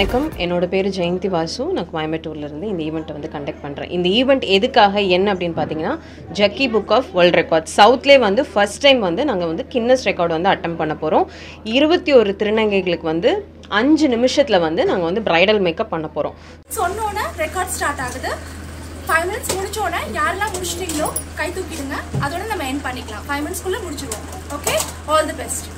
வணக்கம். என்னோட பேர் ஜெயந்தி வாசு. நான் கோயம்புத்தூர்லேருந்து இந்த ஈவெண்ட்டை வந்து கண்டக்ட் பண்ணுறேன் இந்த ஈவெண்ட் எதுக்காக என்ன அப்படின்னு பார்த்தீங்கன்னா ஜக்கி புக் ஆஃப் வேர்ல்ட் ரெக்கார்ட் சவுத்லே வந்து ஃபஸ்ட் டைம் வந்து நாங்கள் வந்து கின்னஸ் ரெக்கார்டு வந்து அட்டம் பண்ண போகிறோம் இருபத்தி ஒரு திருநங்கைகளுக்கு வந்து அஞ்சு நிமிஷத்தில் வந்து நாங்கள் வந்து பிரைடல் மேக்கப் பண்ண போகிறோம் சொன்னோன்னே ரெக்கார்ட் ஸ்டார்ட் ஆகுது. ஃபைவ் மினிட்ஸ் முடிச்சோடனே யாரெல்லாம் முடிச்சிட்டீங்களோ கை தூக்கிடுங்க. அதோட நம்ம என் பண்ணிக்கலாம். ஃபைவ் மினிட்ஸ்க்குள்ளே முடிச்சிடுவோம் okay all the best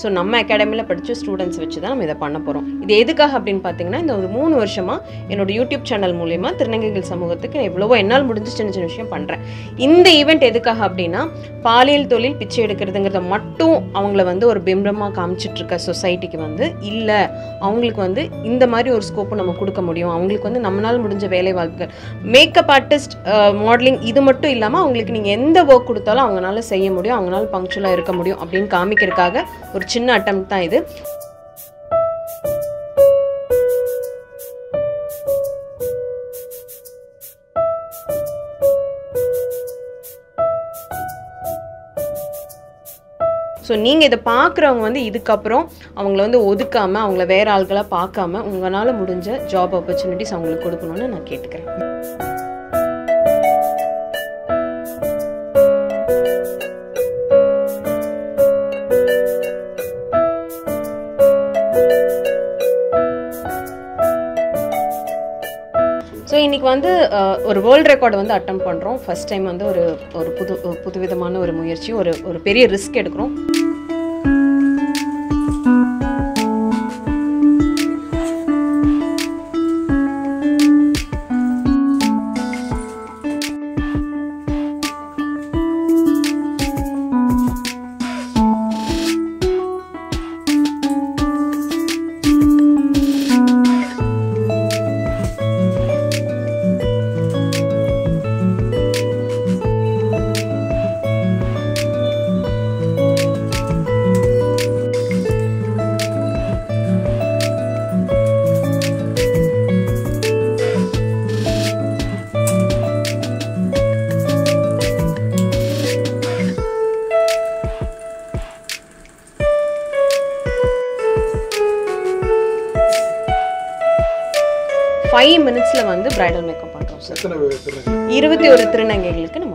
so நம்ம அகாடமியில் படித்த ஸ்டூடெண்ட்ஸ் வச்சு தான் நம்ம இதை பண்ண போகிறோம் இது எதுக்காக அப்படின்னு பார்த்தீங்கன்னா இந்த ஒரு மூணு வருஷமாக என்னோட யூடியூப் சேனல் மூலயமா திருநங்கைகள் சமூகத்துக்கு எவ்வளவோ என்னால் முடிஞ்ச சின்ன சின்ன விஷயம் பண்ணுறேன் இந்த ஈவெண்ட் எதுக்காக அப்படின்னா பாலியல் தொழில் பிச்சை எடுக்கிறதுங்கிறத மட்டும் அவங்கள வந்து ஒரு பிம்பமாக காமிச்சிட்ருக்க சொசைட்டிக்கு வந்து இல்லை. அவங்களுக்கு வந்து இந்த மாதிரி ஒரு ஸ்கோப்பு நம்ம கொடுக்க முடியும். அவங்களுக்கு வந்து நம்மளால் முடிஞ்ச வேலை வாய்ப்புகள். மேக்கப் ஆர்டிஸ்ட் மாடலிங் இது மட்டும் இல்லாமல் அவங்களுக்கு நீங்கள் எந்த ஒர்க் கொடுத்தாலும் அவங்களால செய்ய முடியும். அவங்களால பங்க்சுவலாக இருக்க முடியும் அப்படின்னு காமிக்கிறதுக்காக ஒரு சின்ன அட்டம் தான் இது. ஸோ நீங்கள் இதை பார்க்குறவங்க வந்து இதுக்கப்புறம் அவங்கள வந்து ஒதுக்காமல் அவங்கள வேற ஆள்களாக பார்க்காம உங்களால் முடிஞ்ச ஜாப் ஆப்பர்ச்சுனிட்டிஸ் அவங்களுக்கு கொடுக்கணும்னு நான் கேட்டுக்கிறேன். ஸோ இன்றைக்கி வந்து ஒரு வேர்ல்ட் ரெக்கார்டு வந்து அட்டம் பண்ணுறோம் ஃபர்ஸ்ட் டைம் வந்து ஒரு ஒரு புது புதுவிதமான ஒரு முயற்சி ஒரு ஒரு பெரிய ரிஸ்க் எடுக்கிறோம். ஃபைவ் மினிட்ஸில் வந்து பிரைடல் மேக்கப் பண்ணுறோம் சார்? இருபத்தி ஒரு திருநங்கைகளுக்கு நம்ம